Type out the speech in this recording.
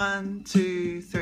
One, two, three.